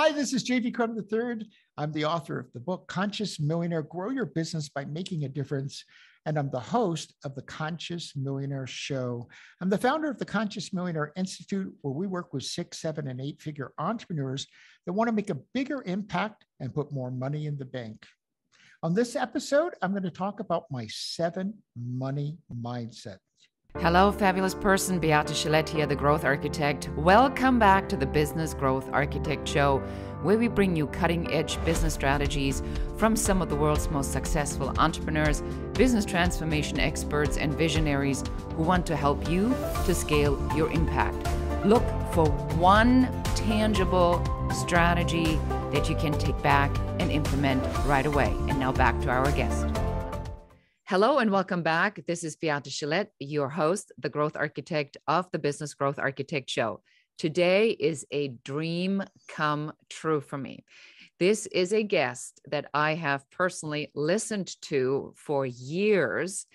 Hi, this is JV Crum III. I'm the author of the book Conscious Millionaire Grow Your Business by Making a Difference. And I'm the host of the Conscious Millionaire Show. I'm the founder of the Conscious Millionaire Institute, where we work with six, seven, and eight figure entrepreneurs that want to make a bigger impact and put more money in the bank. On this episode, I'm going to talk about my seven money mindset. Hello, fabulous person. Beate Chelette here, the Growth Architect. Welcome back to the Business Growth Architect Show, where we bring you cutting edge business strategies from some of the world's most successful entrepreneurs, business transformation experts, and visionaries who want to help you to scale your impact. Look for one tangible strategy that you can take back and implement right away. And now back to our guest. Hello and welcome back. This is Beate Chelette, your host, the growth architect of the Business Growth Architect Show. Today is a dream come true for me. This is a guest that I have personally listened to for years,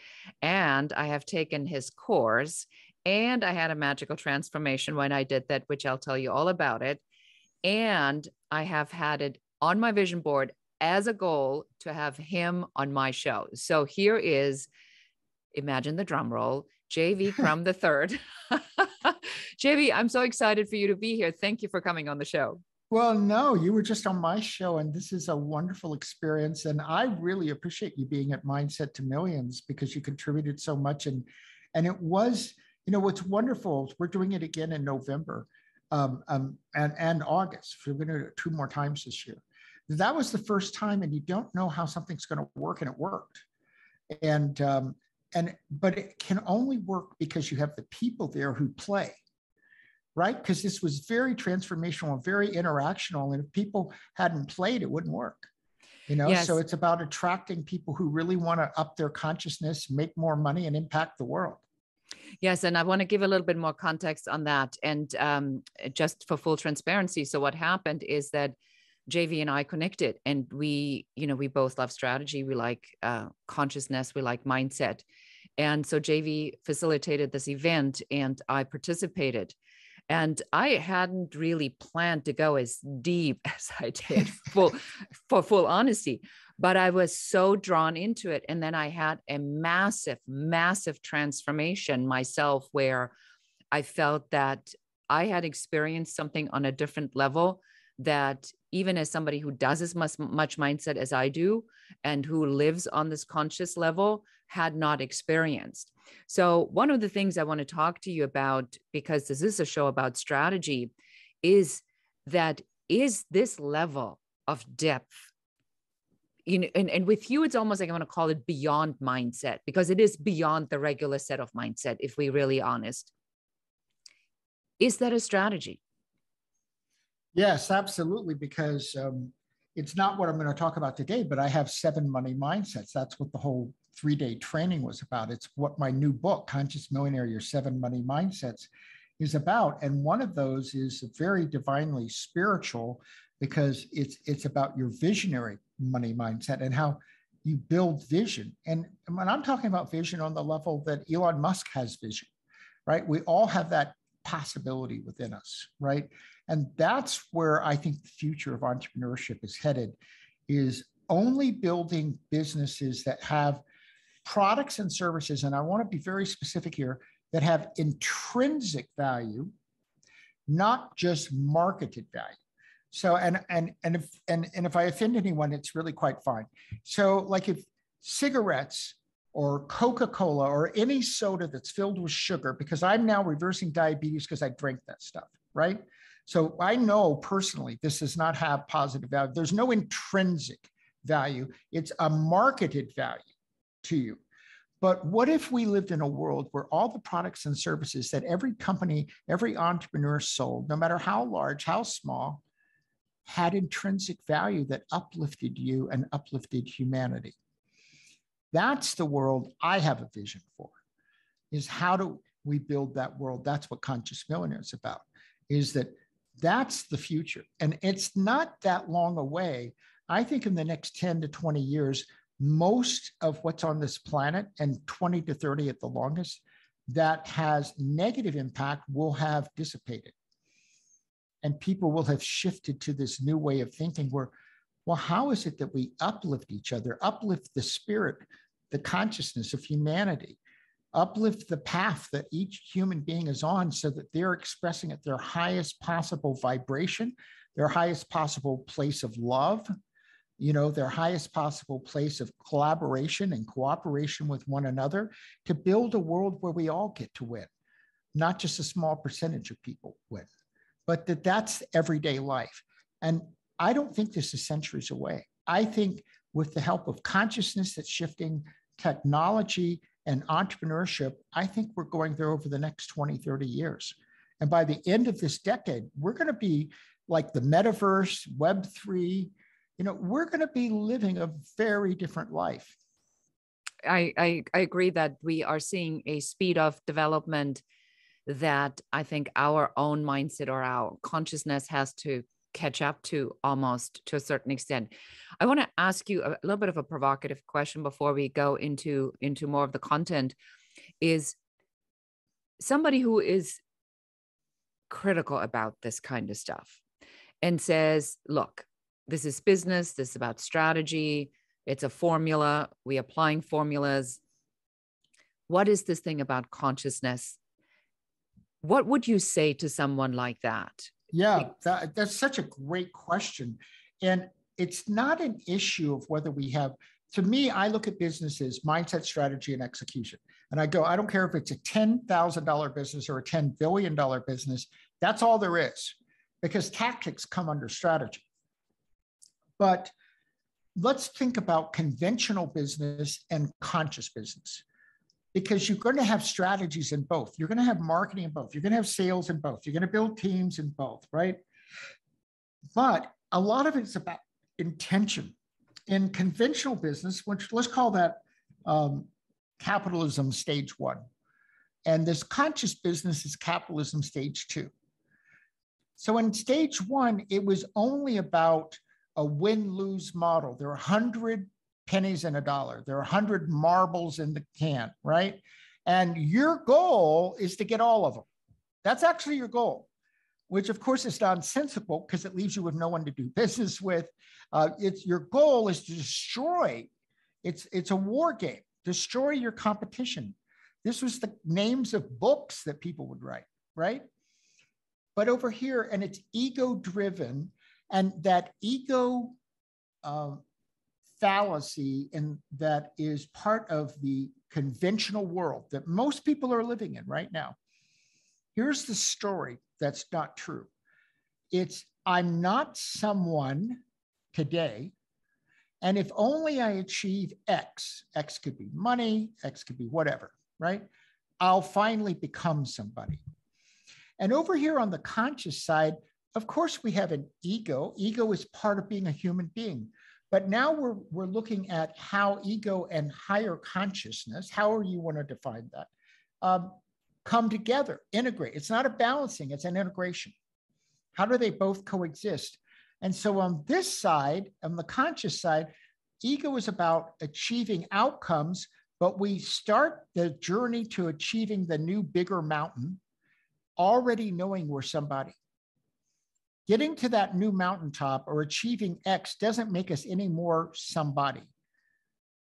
and I have taken his course. And I had a magical transformation when I did that, which I'll tell you all about it. And I have had it on my vision board as a goal to have him on my show. So here is, imagine the drum roll, JV Crum the third. JV, I'm so excited for you to be here. Thank you for coming on the show. Well, no, you were just on my show, and this is a wonderful experience. And I really appreciate you being at Mindset to Millions because you contributed so much. And and it was, you know, what's wonderful. We're doing it again in November, um, um, and and August. We're going to do it two more times this year that was the first time and you don't know how something's going to work and it worked and um, and but it can only work because you have the people there who play right because this was very transformational very interactional and if people hadn't played it wouldn't work you know yes. so it's about attracting people who really want to up their consciousness make more money and impact the world Yes, and I want to give a little bit more context on that. And um, just for full transparency, so what happened is that JV and I connected, and we, you know, we both love strategy. We like uh, consciousness. We like mindset. And so JV facilitated this event, and I participated. And I hadn't really planned to go as deep as I did, full, for full honesty. But I was so drawn into it, and then I had a massive, massive transformation myself, where I felt that I had experienced something on a different level that even as somebody who does as much, much mindset as I do and who lives on this conscious level had not experienced. So, one of the things I want to talk to you about, because this is a show about strategy, is that is this level of depth you know, and, and with you, it's almost like I want to call it beyond mindset because it is beyond the regular set of mindset, if we're really honest. Is that a strategy? Yes, absolutely. Because um, it's not what I'm going to talk about today, but I have seven money mindsets. That's what the whole three day training was about. It's what my new book, Conscious Millionaire Your Seven Money Mindsets, is about. And one of those is very divinely spiritual because it's it's about your visionary money mindset and how you build vision. And when I'm talking about vision on the level that Elon Musk has vision, right? We all have that possibility within us, right? And that's where I think the future of entrepreneurship is headed is only building businesses that have products and services and I want to be very specific here that have intrinsic value not just marketed value. So and and and if and, and if I offend anyone it's really quite fine. So like if cigarettes or Coca-Cola or any soda that's filled with sugar because I'm now reversing diabetes because I drank that stuff, right? So I know personally this does not have positive value. There's no intrinsic value, it's a marketed value to you. But what if we lived in a world where all the products and services that every company, every entrepreneur sold, no matter how large, how small, had intrinsic value that uplifted you and uplifted humanity? That's the world I have a vision for. Is how do we build that world? That's what Conscious Millionaire is about. Is that that's the future. And it's not that long away. I think in the next 10 to 20 years, most of what's on this planet, and 20 to 30 at the longest, that has negative impact will have dissipated. and people will have shifted to this new way of thinking where, well, how is it that we uplift each other, uplift the spirit, the consciousness of humanity, uplift the path that each human being is on so that they're expressing at their highest possible vibration, their highest possible place of love, you know, their highest possible place of collaboration and cooperation with one another to build a world where we all get to win, not just a small percentage of people win, but that that's everyday life. And I don't think this is centuries away. I think with the help of consciousness that's shifting, technology and entrepreneurship, I think we're going there over the next 20, 30 years. And by the end of this decade, we're going to be like the metaverse, Web3, you know, we're going to be living a very different life. I, I, I agree that we are seeing a speed of development that I think our own mindset or our consciousness has to catch up to almost to a certain extent. I want to ask you a little bit of a provocative question before we go into into more of the content is somebody who is critical about this kind of stuff and says, look, this is business, this is about strategy, it's a formula, we applying formulas. What is this thing about consciousness? What would you say to someone like that? Yeah, that, that's such a great question. And it's not an issue of whether we have, to me, I look at businesses, mindset, strategy, and execution. And I go, I don't care if it's a $10,000 business or a $10 billion business, that's all there is because tactics come under strategy. But let's think about conventional business and conscious business because you're going to have strategies in both. You're going to have marketing in both. You're going to have sales in both. You're going to build teams in both, right? But a lot of it's about intention. In conventional business, which let's call that um, capitalism stage one, and this conscious business is capitalism stage two. So in stage one, it was only about a win lose model. There are 100 pennies in a dollar. There are 100 marbles in the can, right? And your goal is to get all of them. That's actually your goal, which of course is nonsensical because it leaves you with no one to do business with. Uh, it's your goal is to destroy. It's it's a war game. Destroy your competition. This was the names of books that people would write, right? But over here, and it's ego driven, and that ego uh, fallacy and that is part of the conventional world that most people are living in right now. Here's the story that's not true. It's I'm not someone today. And if only I achieve X, X could be money, X could be whatever, right? I'll finally become somebody. And over here on the conscious side, of course, we have an ego. Ego is part of being a human being. But now we're, we're looking at how ego and higher consciousness, however you want to define that, um, come together, integrate. It's not a balancing, it's an integration. How do they both coexist? And so on this side, on the conscious side, ego is about achieving outcomes, but we start the journey to achieving the new, bigger mountain already knowing we're somebody. Getting to that new mountaintop or achieving X doesn't make us any more somebody.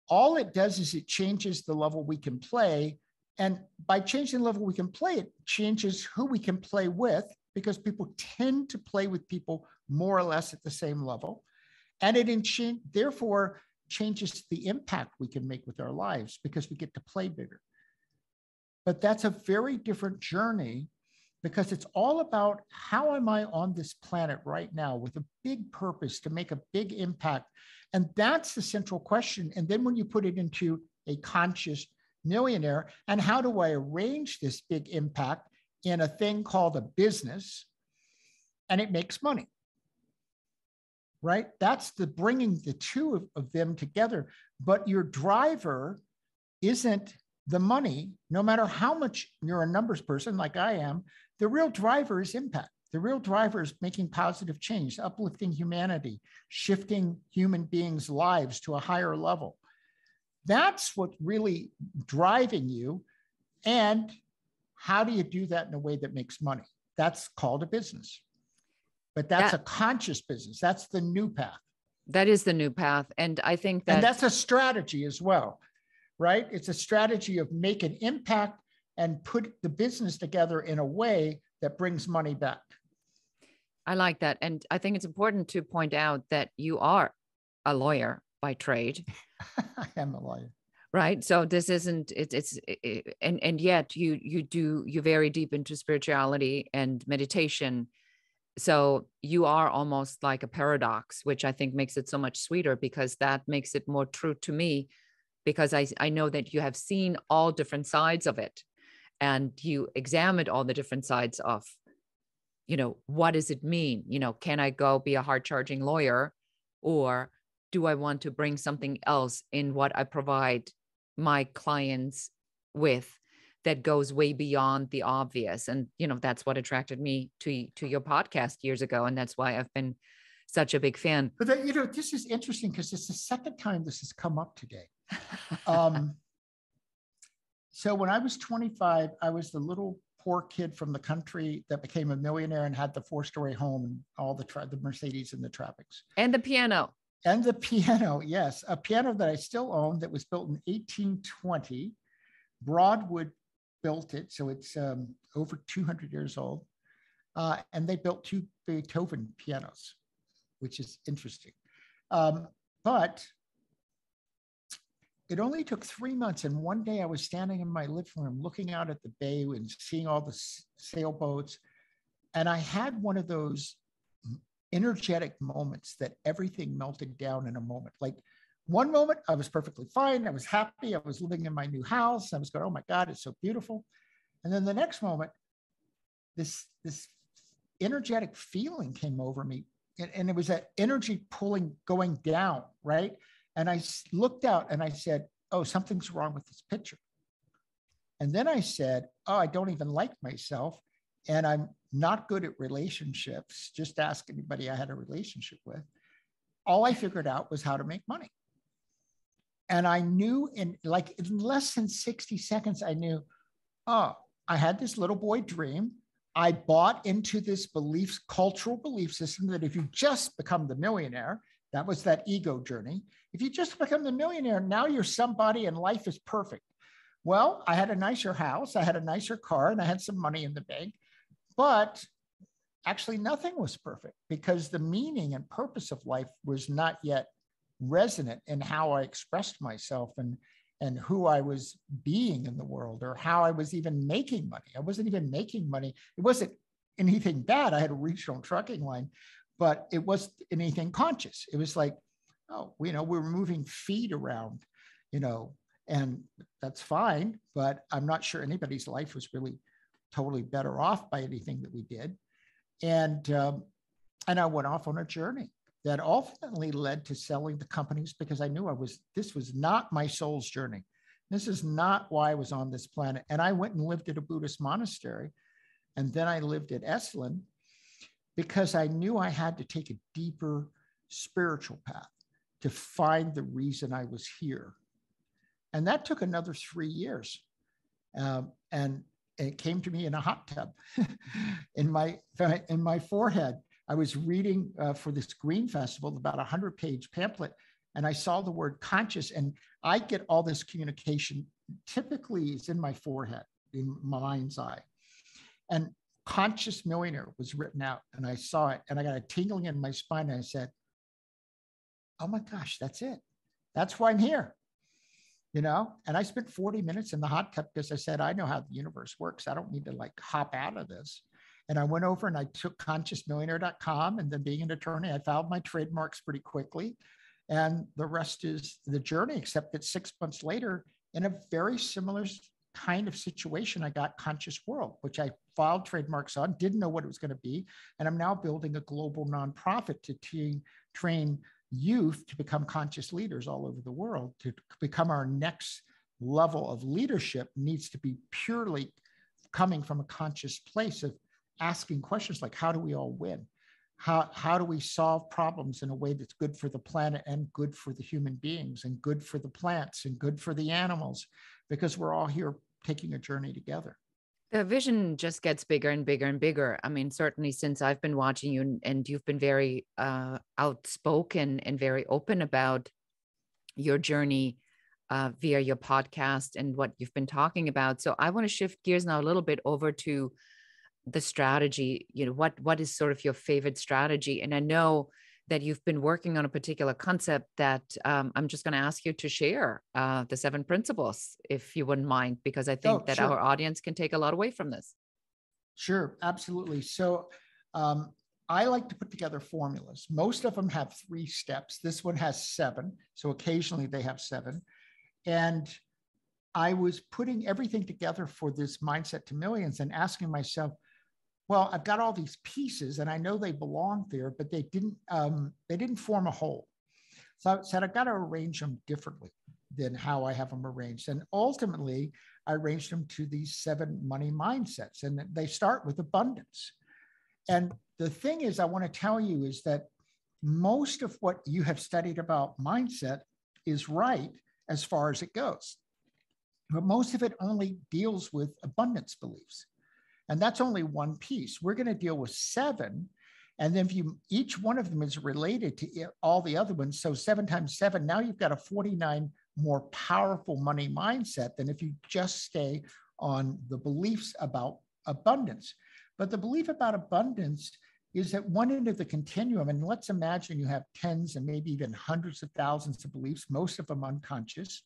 All it does is it changes the level we can play. And by changing the level we can play, it changes who we can play with because people tend to play with people more or less at the same level. And it in, therefore changes the impact we can make with our lives because we get to play bigger. But that's a very different journey because it's all about how am I on this planet right now with a big purpose to make a big impact. And that's the central question. And then when you put it into a conscious millionaire, and how do I arrange this big impact in a thing called a business? And it makes money. Right? That's the bringing the two of, of them together. But your driver isn't the money, no matter how much you're a numbers person like I am, the real driver is impact. The real driver is making positive change, uplifting humanity, shifting human beings' lives to a higher level. That's what's really driving you. And how do you do that in a way that makes money? That's called a business. but that's that, a conscious business. That's the new path. That is the new path. And I think that and that's a strategy as well, right? It's a strategy of make an impact and put the business together in a way that brings money back. I like that. And I think it's important to point out that you are a lawyer by trade. I am a lawyer. Right. So this isn't it, it's it, and and yet you you do you very deep into spirituality and meditation. So you are almost like a paradox, which I think makes it so much sweeter because that makes it more true to me because I I know that you have seen all different sides of it and you examined all the different sides of you know what does it mean? You know can i go be a hard charging lawyer? Or do i want to bring something else in what i provide my clients with that goes way beyond the obvious? And you know that's what attracted me to to your podcast years ago and that's why i've been such a big fan. But that, you know this is interesting because it's the second time this has come up today. Um so when i was 25 i was the little poor kid from the country that became a millionaire and had the four story home and all the tra- the Mercedes and the Tropics. And the piano. And the piano, yes, a piano that I still own that was built in 1820. Broadwood built it, so it's um, over 200 years old. Uh, and they built two Beethoven pianos, which is interesting. Um, but it only took three months. And one day I was standing in my living room looking out at the bay and seeing all the sailboats. And I had one of those energetic moments that everything melted down in a moment. Like one moment, I was perfectly fine. I was happy. I was living in my new house. I was going, oh my God, it's so beautiful. And then the next moment, this, this energetic feeling came over me. And, and it was that energy pulling, going down, right? And I looked out and I said, Oh, something's wrong with this picture. And then I said, Oh, I don't even like myself. And I'm not good at relationships. Just ask anybody I had a relationship with. All I figured out was how to make money. And I knew in like in less than 60 seconds, I knew, oh, I had this little boy dream. I bought into this beliefs, cultural belief system that if you just become the millionaire, that was that ego journey. If you just become the millionaire, now you're somebody and life is perfect. Well, I had a nicer house, I had a nicer car, and I had some money in the bank. But actually, nothing was perfect because the meaning and purpose of life was not yet resonant in how I expressed myself and and who I was being in the world or how I was even making money. I wasn't even making money. It wasn't anything bad. I had a regional trucking line, but it wasn't anything conscious. It was like oh, you know, we're moving feet around, you know, and that's fine. But I'm not sure anybody's life was really totally better off by anything that we did. And um, and I went off on a journey that ultimately led to selling the companies because I knew I was this was not my soul's journey. This is not why I was on this planet. And I went and lived at a Buddhist monastery. And then I lived at Esalen because I knew I had to take a deeper spiritual path to find the reason I was here. And that took another three years. Um, and it came to me in a hot tub in my in my forehead. I was reading uh, for this Green Festival about a hundred page pamphlet, and I saw the word conscious. And I get all this communication typically is in my forehead, in my mind's eye, and conscious millionaire was written out, and I saw it, and I got a tingling in my spine. And I said, oh my gosh, that's it. That's why I'm here. You know, and I spent 40 minutes in the hot tub because I said, I know how the universe works. I don't need to like hop out of this. And I went over and I took consciousmillionaire.com. And then being an attorney, I filed my trademarks pretty quickly. And the rest is the journey, except that six months later, in a very similar kind of situation, I got Conscious World, which I filed trademarks on, didn't know what it was going to be. And I'm now building a global nonprofit to t- train youth to become conscious leaders all over the world, to become our next level of leadership needs to be purely coming from a conscious place of asking questions like how do we all win how, how do we solve problems in a way that's good for the planet and good for the human beings and good for the plants and good for the animals because we're all here taking a journey together the vision just gets bigger and bigger and bigger. I mean, certainly since I've been watching you and, you've been very uh, outspoken and very open about your journey uh, via your podcast and what you've been talking about. So I want to shift gears now a little bit over to the strategy. You know, what what is sort of your favorite strategy? And I know that you've been working on a particular concept that um, I'm just going to ask you to share uh, the seven principles, if you wouldn't mind, because I think oh, that sure. our audience can take a lot away from this. Sure, absolutely. So um, I like to put together formulas. Most of them have three steps. This one has seven. So occasionally they have seven. And I was putting everything together for this mindset to millions and asking myself, well, I've got all these pieces and I know they belong there, but they didn't um, they didn't form a whole. So I said I've got to arrange them differently than how I have them arranged. And ultimately, I arranged them to these seven money mindsets, and they start with abundance. And the thing is, I want to tell you is that most of what you have studied about mindset is right as far as it goes. But most of it only deals with abundance beliefs. And that's only one piece. We're going to deal with seven. And then if you each one of them is related to all the other ones. So seven times seven, now you've got a 49 more powerful money mindset than if you just stay on the beliefs about abundance. But the belief about abundance is at one end of the continuum. And let's imagine you have tens and maybe even hundreds of thousands of beliefs, most of them unconscious.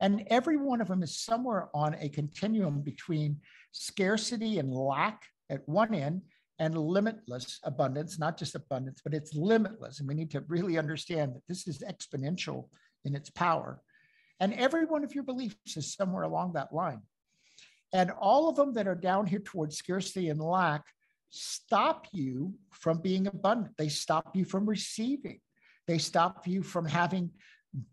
And every one of them is somewhere on a continuum between scarcity and lack at one end and limitless abundance, not just abundance, but it's limitless. And we need to really understand that this is exponential in its power. And every one of your beliefs is somewhere along that line. And all of them that are down here towards scarcity and lack stop you from being abundant. They stop you from receiving. They stop you from having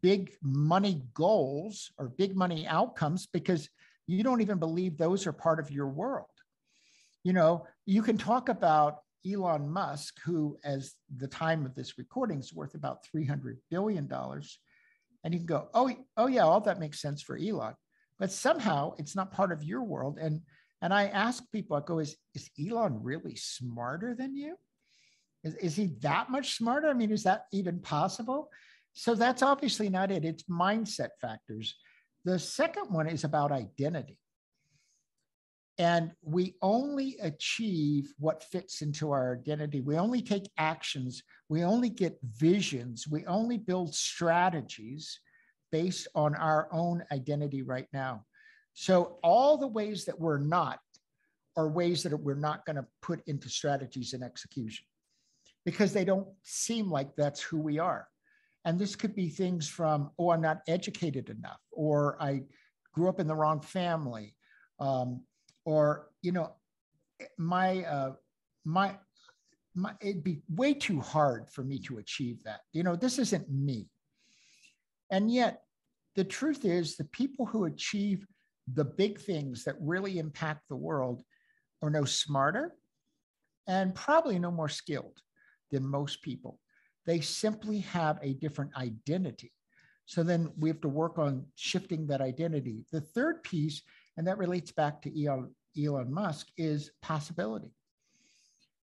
big money goals or big money outcomes because you don't even believe those are part of your world. You know, you can talk about Elon Musk, who, as the time of this recording, is worth about $300 billion. And you can go, oh, oh yeah, all that makes sense for Elon. But somehow it's not part of your world. And and I ask people, I go, is, is Elon really smarter than you? Is, is he that much smarter? I mean, is that even possible? So that's obviously not it. It's mindset factors. The second one is about identity. And we only achieve what fits into our identity. We only take actions. We only get visions. We only build strategies based on our own identity right now. So, all the ways that we're not are ways that we're not going to put into strategies and execution because they don't seem like that's who we are. And this could be things from, oh, I'm not educated enough, or I grew up in the wrong family, um, or, you know, my, uh, my, my, it'd be way too hard for me to achieve that. You know, this isn't me. And yet, the truth is, the people who achieve the big things that really impact the world are no smarter and probably no more skilled than most people. They simply have a different identity. So then we have to work on shifting that identity. The third piece, and that relates back to Elon, Elon Musk, is possibility.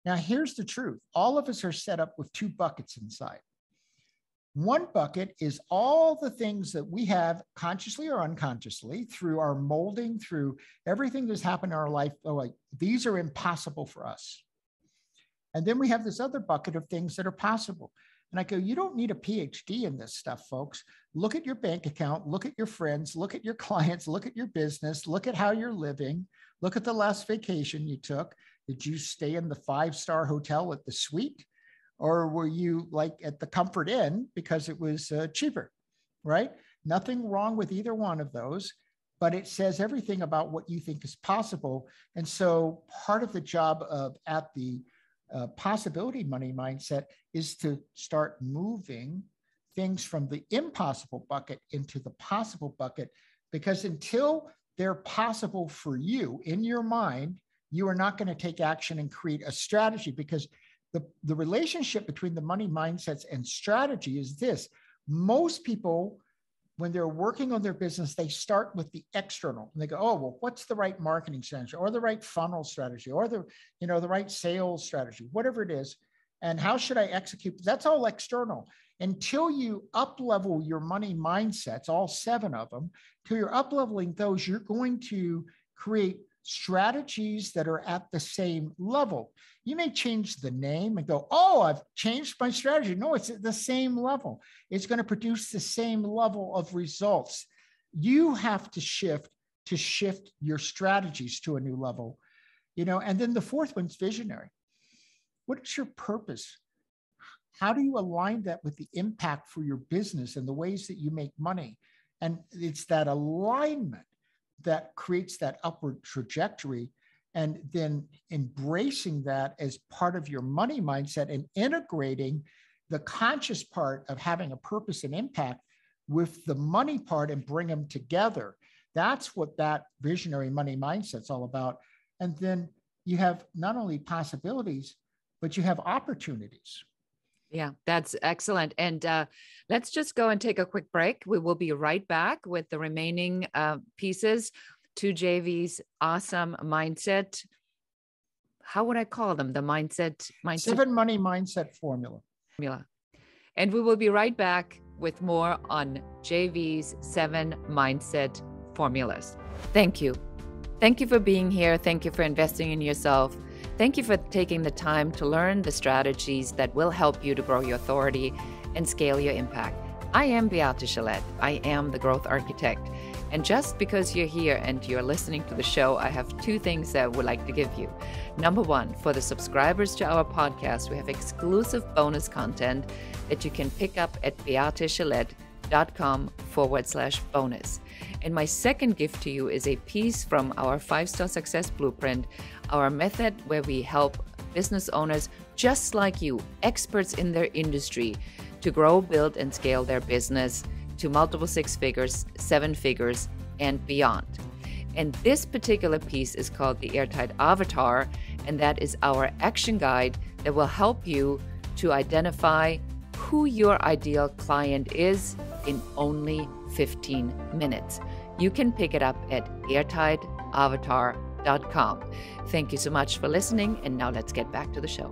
Now, here's the truth all of us are set up with two buckets inside. One bucket is all the things that we have consciously or unconsciously through our molding, through everything that's happened in our life. Oh, like these are impossible for us. And then we have this other bucket of things that are possible. And I go, you don't need a PhD in this stuff, folks. Look at your bank account, look at your friends, look at your clients, look at your business, look at how you're living, look at the last vacation you took. Did you stay in the five star hotel at the suite? Or were you like at the Comfort Inn because it was uh, cheaper, right? Nothing wrong with either one of those, but it says everything about what you think is possible. And so part of the job of at the uh, possibility money mindset is to start moving things from the impossible bucket into the possible bucket because until they're possible for you in your mind you are not going to take action and create a strategy because the, the relationship between the money mindsets and strategy is this. Most people when they're working on their business, they start with the external and they go, oh, well, what's the right marketing strategy or the right funnel strategy or the, you know, the right sales strategy, whatever it is. And how should I execute? That's all external. Until you up level your money mindsets, all seven of them, till you're up leveling those, you're going to create strategies that are at the same level. You may change the name and go, oh, I've changed my strategy. No, it's at the same level. It's going to produce the same level of results. You have to shift to shift your strategies to a new level. You know, and then the fourth one's visionary. What is your purpose? How do you align that with the impact for your business and the ways that you make money? And it's that alignment that creates that upward trajectory and then embracing that as part of your money mindset and integrating the conscious part of having a purpose and impact with the money part and bring them together. That's what that visionary money mindset's all about. And then you have not only possibilities but you have opportunities yeah, that's excellent. And uh, let's just go and take a quick break. We will be right back with the remaining uh, pieces to JV's awesome mindset. How would I call them? The mindset, mindset seven money mindset formula. Formula. And we will be right back with more on JV's seven mindset formulas. Thank you. Thank you for being here. Thank you for investing in yourself. Thank you for taking the time to learn the strategies that will help you to grow your authority and scale your impact. I am Beate Chelette. I am the growth architect. And just because you're here and you're listening to the show, I have two things that I would like to give you. Number one, for the subscribers to our podcast, we have exclusive bonus content that you can pick up at beatechelette.com forward slash bonus. And my second gift to you is a piece from our five star success blueprint our method where we help business owners just like you, experts in their industry, to grow, build, and scale their business to multiple six figures, seven figures, and beyond. And this particular piece is called the Airtight Avatar, and that is our action guide that will help you to identify who your ideal client is in only 15 minutes. You can pick it up at airtightavatar.com Thank you so much for listening. And now let's get back to the show.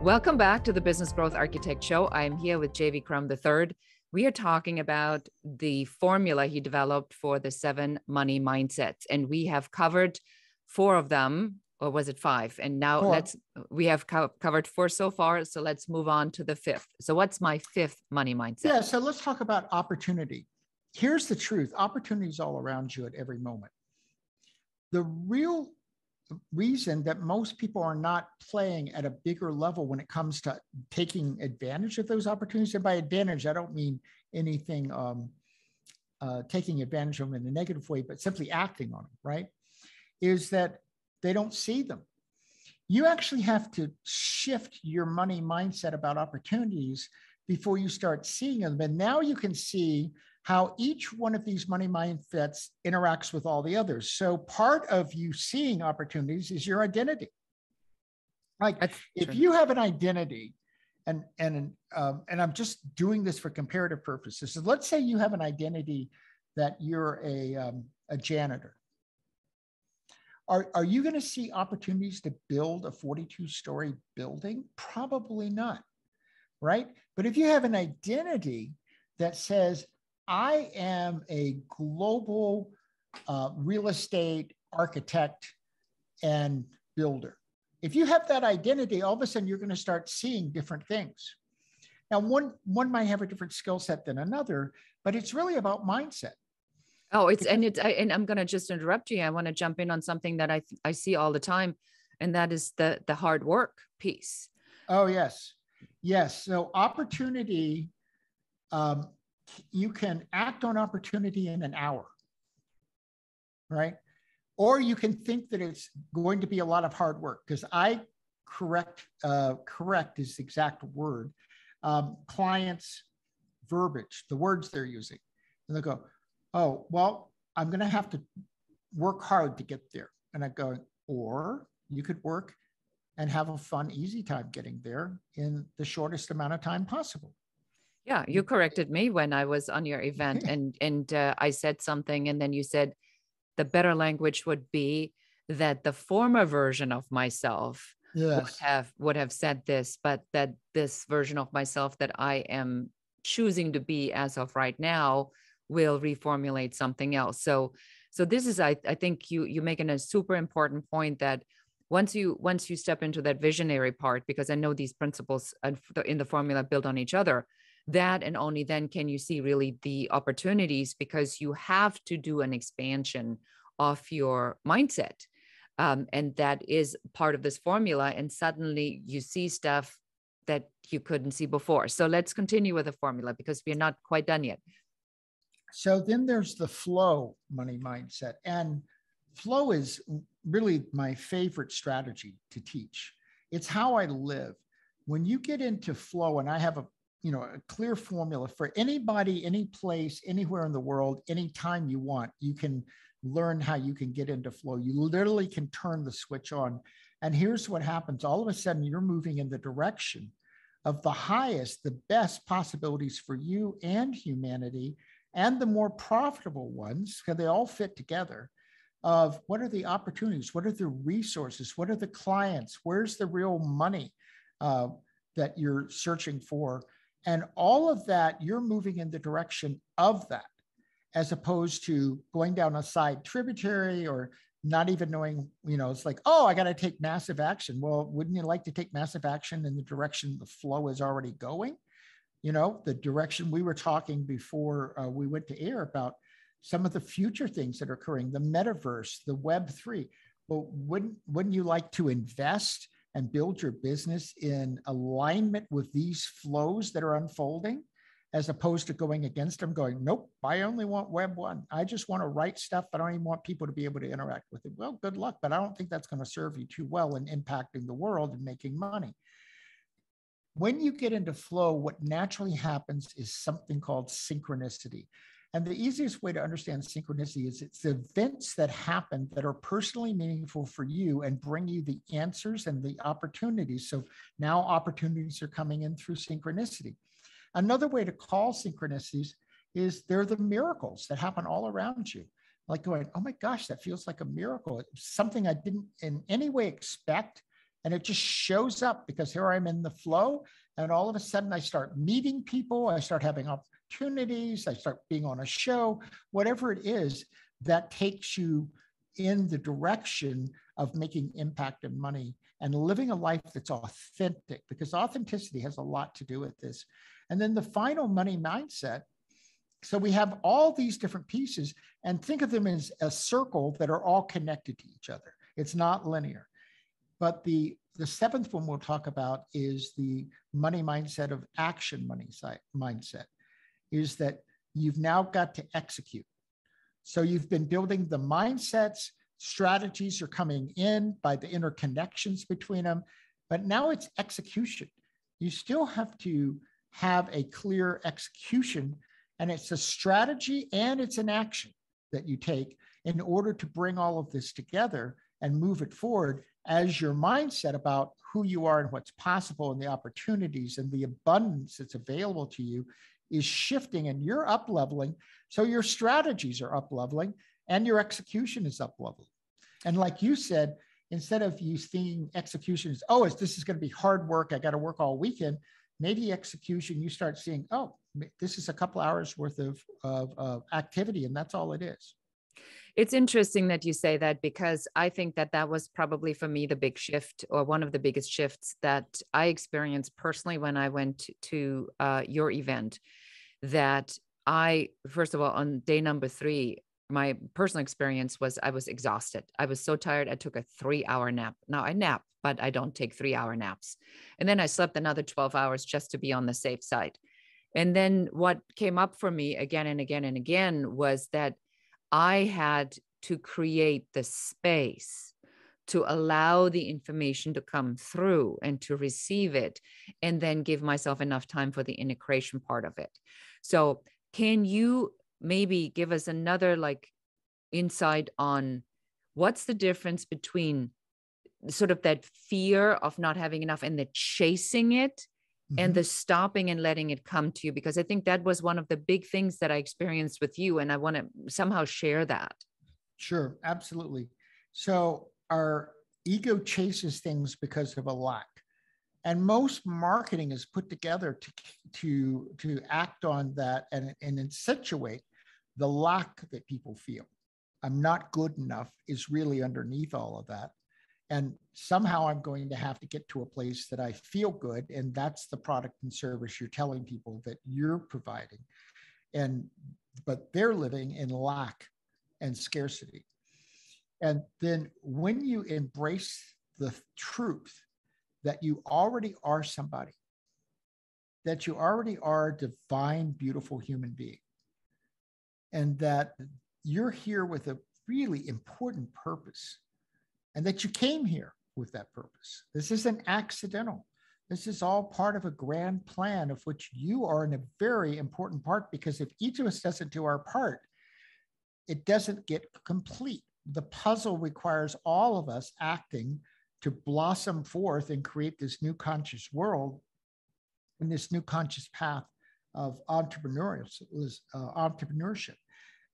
Welcome back to the Business Growth Architect Show. I am here with JV Crum III. We are talking about the formula he developed for the seven money mindsets. And we have covered four of them or was it five? And now four. let's we have co- covered four so far. So let's move on to the fifth. So what's my fifth money mindset? Yeah. So let's talk about opportunity. Here's the truth: opportunity is all around you at every moment the real reason that most people are not playing at a bigger level when it comes to taking advantage of those opportunities, and by advantage, I don't mean anything um, uh, taking advantage of them in a negative way, but simply acting on them, right? Is that they don't see them. You actually have to shift your money mindset about opportunities before you start seeing them. And now you can see how each one of these money mindsets interacts with all the others. So part of you seeing opportunities is your identity. Like That's if true. you have an identity, and and um, and I'm just doing this for comparative purposes. So let's say you have an identity that you're a um, a janitor. Are, are you going to see opportunities to build a 42 story building? Probably not, right? But if you have an identity that says, I am a global uh, real estate architect and builder. If you have that identity, all of a sudden you're going to start seeing different things. Now, one one might have a different skill set than another, but it's really about mindset. Oh, it's and it's I, and I'm going to just interrupt you. I want to jump in on something that I I see all the time, and that is the the hard work piece. Oh yes, yes. So opportunity um, you can act on opportunity in an hour, right? Or you can think that it's going to be a lot of hard work because I correct, uh, correct is the exact word, um, clients' verbiage, the words they're using. And they go, oh, well, I'm going to have to work hard to get there. And I go, or you could work and have a fun, easy time getting there in the shortest amount of time possible. Yeah, you corrected me when I was on your event, and and uh, I said something, and then you said the better language would be that the former version of myself yes. would have would have said this, but that this version of myself that I am choosing to be as of right now will reformulate something else. So so this is I, I think you you making a super important point that once you once you step into that visionary part because i know these principles in the formula build on each other that and only then can you see really the opportunities because you have to do an expansion of your mindset. Um, and that is part of this formula and suddenly you see stuff that you couldn't see before. So let's continue with the formula because we're not quite done yet so then there's the flow money mindset and flow is really my favorite strategy to teach. It's how i live. When you get into flow and i have a you know a clear formula for anybody any place anywhere in the world anytime you want you can learn how you can get into flow. You literally can turn the switch on. And here's what happens. All of a sudden you're moving in the direction of the highest the best possibilities for you and humanity and the more profitable ones because they all fit together of what are the opportunities what are the resources what are the clients where's the real money uh, that you're searching for and all of that, you're moving in the direction of that, as opposed to going down a side tributary or not even knowing, you know, it's like, oh, I got to take massive action. Well, wouldn't you like to take massive action in the direction the flow is already going? You know, the direction we were talking before uh, we went to air about some of the future things that are occurring, the metaverse, the Web three. Well, wouldn't wouldn't you like to invest and build your business in alignment with these flows that are unfolding as opposed to going against them going nope i only want web one. I just want to write stuff but i don't even want people to be able to interact with it. Well good luck but i don't think that's going to serve you too well in impacting the world and making money when you get into flow what naturally happens is something called synchronicity and the easiest way to understand synchronicity is it's events that happen that are personally meaningful for you and bring you the answers and the opportunities. So now opportunities are coming in through synchronicity. Another way to call synchronicities is they're the miracles that happen all around you. Like going, oh my gosh, that feels like a miracle. It's something I didn't in any way expect. And it just shows up because here I'm in the flow. And all of a sudden I start meeting people. I start having opportunities, I start being on a show, whatever it is that takes you in the direction of making impact and money and living a life that's authentic, because authenticity has a lot to do with this. And then the final money mindset. So we have all these different pieces and think of them as a circle that are all connected to each other. It's not linear. But the, the seventh one we'll talk about is the money mindset of action money mindset is that you've now got to execute. So you've been building the mindsets, strategies are coming in by the interconnections between them, but now it's execution. You still have to have a clear execution, and it's a strategy and it's an action that you take in order to bring all of this together and move it forward as your mindset about who you are and what's possible and the opportunities and the abundance that's available to you is shifting and you're up leveling. So your strategies are up leveling and your execution is up leveling. And like you said, instead of you seeing execution as, oh, this is going to be hard work, I got to work all weekend, maybe execution, you start seeing, oh, this is a couple hours worth of, of, of activity and that's all it is. It's interesting that you say that because I think that that was probably for me the big shift or one of the biggest shifts that I experienced personally when I went to uh, your event that I, first of all, on day number three, my personal experience was I was exhausted. I was so tired. I took a three hour nap. Now I nap, but I don't take three hour naps. And then I slept another 12 hours just to be on the safe side. And then what came up for me again and again and again was that I had to create the space to allow the information to come through and to receive it, and then give myself enough time for the integration part of it. So, can you maybe give us another like insight on what's the difference between sort of that fear of not having enough and the chasing it and mm-hmm. the stopping and letting it come to you because i think that was one of the big things that i experienced with you and i want to somehow share that Sure, absolutely. So our ego chases things because of a lack. And most marketing is put together to, to, to act on that and, and accentuate the lack that people feel. I'm not good enough is really underneath all of that. And somehow I'm going to have to get to a place that I feel good. And that's the product and service you're telling people that you're providing. And but they're living in lack and scarcity. And then when you embrace the truth that you already are somebody, that you already are a divine, beautiful human being, and that you're here with a really important purpose, and that you came here with that purpose. This isn't accidental. This is all part of a grand plan of which you are in a very important part because if each of us doesn't do our part, it doesn't get complete. The puzzle requires all of us acting to blossom forth and create this new conscious world and this new conscious path of entrepreneurship. Uh, entrepreneurship.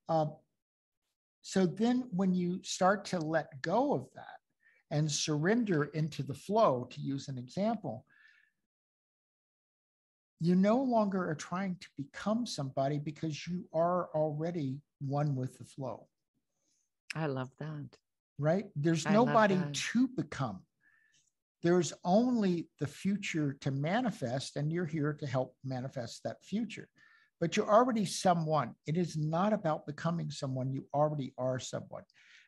Uh, so then, when you start to let go of that and surrender into the flow, to use an example, you no longer are trying to become somebody because you are already one with the flow. I love that. Right? There's I nobody to become. There's only the future to manifest, and you're here to help manifest that future. But you're already someone. It is not about becoming someone, you already are someone.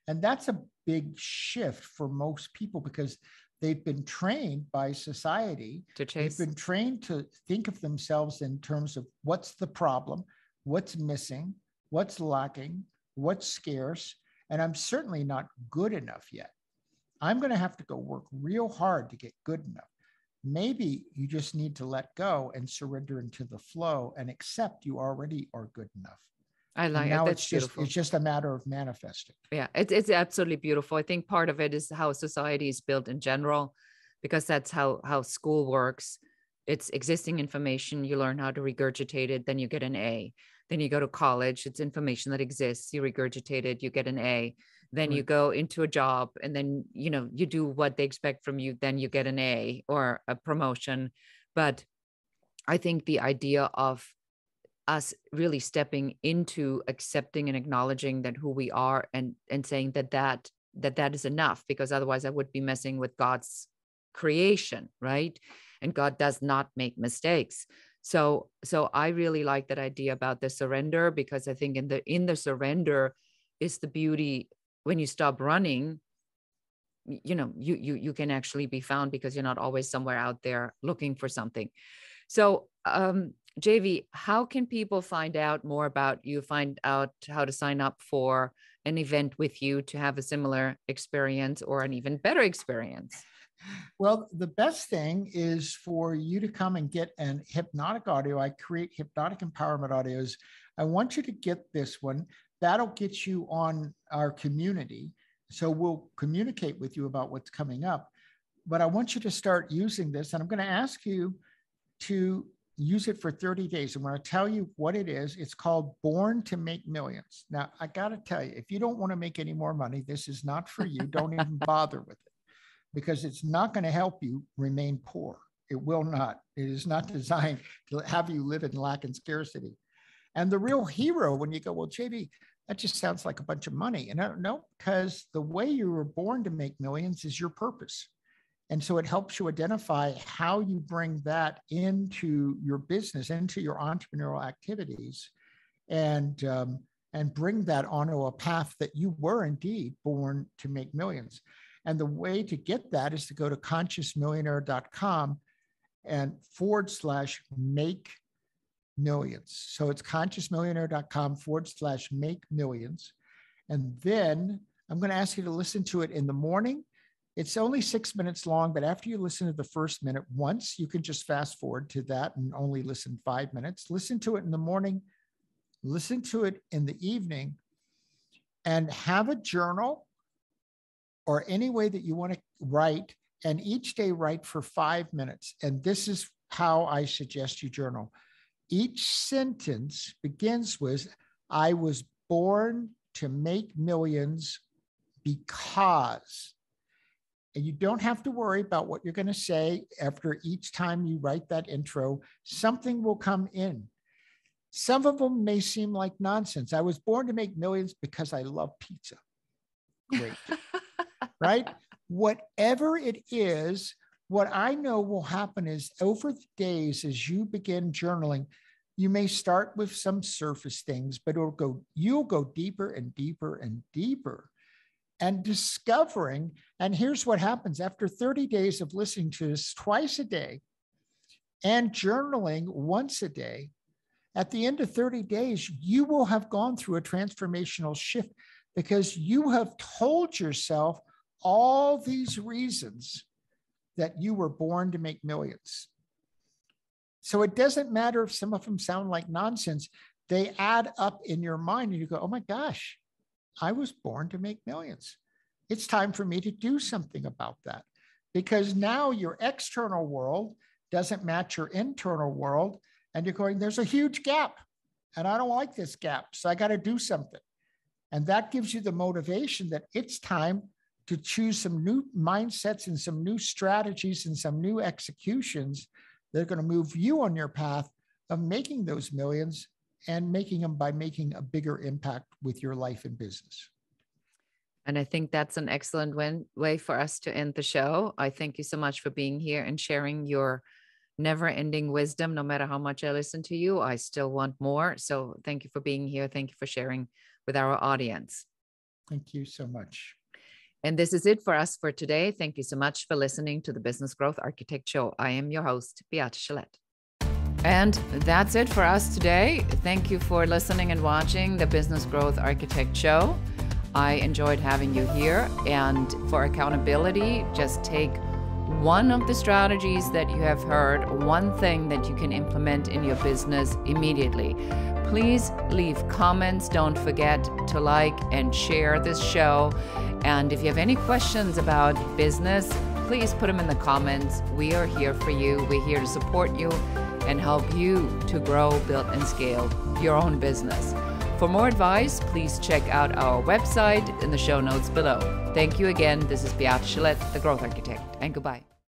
And that's a big shift for most people because they've been trained by society to chase. They've been trained to think of themselves in terms of what's the problem, what's missing, what's lacking, what's scarce, and I'm certainly not good enough yet. I'm going to have to go work real hard to get good enough. Maybe you just need to let go and surrender into the flow and accept you already are good enough. I like now it. That's it's just beautiful. it's just a matter of manifesting. Yeah, it's it's absolutely beautiful. I think part of it is how society is built in general, because that's how how school works. It's existing information. You learn how to regurgitate it, then you get an A. Then you go to college. It's information that exists. You regurgitate it. You get an A. Then right. you go into a job, and then you know you do what they expect from you. Then you get an A or a promotion. But I think the idea of us really stepping into accepting and acknowledging that who we are and and saying that that that that is enough because otherwise i would be messing with god's creation right and god does not make mistakes so so i really like that idea about the surrender because i think in the in the surrender is the beauty when you stop running you know you you you can actually be found because you're not always somewhere out there looking for something so um JV, how can people find out more about you, find out how to sign up for an event with you to have a similar experience or an even better experience? Well, the best thing is for you to come and get an hypnotic audio. I create hypnotic empowerment audios. I want you to get this one. That'll get you on our community. So we'll communicate with you about what's coming up. But I want you to start using this. And I'm going to ask you to use it for 30 days. I'm going to tell you what it is. It's called Born to Make Millions. Now, I got to tell you, if you don't want to make any more money, this is not for you. don't even bother with it because it's not going to help you remain poor. It will not. It is not designed to have you live in lack and scarcity. And the real hero, when you go, well, JV, that just sounds like a bunch of money. And I don't know, because the way you were born to make millions is your purpose. And so it helps you identify how you bring that into your business, into your entrepreneurial activities, and um, and bring that onto a path that you were indeed born to make millions. And the way to get that is to go to consciousmillionaire.com and forward slash make millions. So it's consciousmillionaire.com forward slash make millions. And then I'm going to ask you to listen to it in the morning it's only six minutes long, but after you listen to the first minute once, you can just fast forward to that and only listen five minutes. Listen to it in the morning, listen to it in the evening, and have a journal or any way that you want to write. And each day, write for five minutes. And this is how I suggest you journal. Each sentence begins with I was born to make millions because. And you don't have to worry about what you're going to say after each time you write that intro. Something will come in. Some of them may seem like nonsense. I was born to make millions because I love pizza. Great. right? Whatever it is, what I know will happen is over the days as you begin journaling, you may start with some surface things, but it'll go, you'll go deeper and deeper and deeper and discovering. And here's what happens after 30 days of listening to this twice a day and journaling once a day. At the end of 30 days, you will have gone through a transformational shift because you have told yourself all these reasons that you were born to make millions. So it doesn't matter if some of them sound like nonsense, they add up in your mind and you go, oh my gosh, I was born to make millions. It's time for me to do something about that because now your external world doesn't match your internal world. And you're going, there's a huge gap and I don't like this gap. So I got to do something. And that gives you the motivation that it's time to choose some new mindsets and some new strategies and some new executions that are going to move you on your path of making those millions and making them by making a bigger impact with your life and business. And I think that's an excellent way for us to end the show. I thank you so much for being here and sharing your never ending wisdom. No matter how much I listen to you, I still want more. So thank you for being here. Thank you for sharing with our audience. Thank you so much. And this is it for us for today. Thank you so much for listening to the Business Growth Architect Show. I am your host, Beate Chelette. And that's it for us today. Thank you for listening and watching the Business Growth Architect Show. I enjoyed having you here. And for accountability, just take one of the strategies that you have heard, one thing that you can implement in your business immediately. Please leave comments. Don't forget to like and share this show. And if you have any questions about business, please put them in the comments. We are here for you. We're here to support you and help you to grow, build, and scale your own business. For more advice, please check out our website in the show notes below. Thank you again. This is Beate Chelette, the Growth Architect, and goodbye.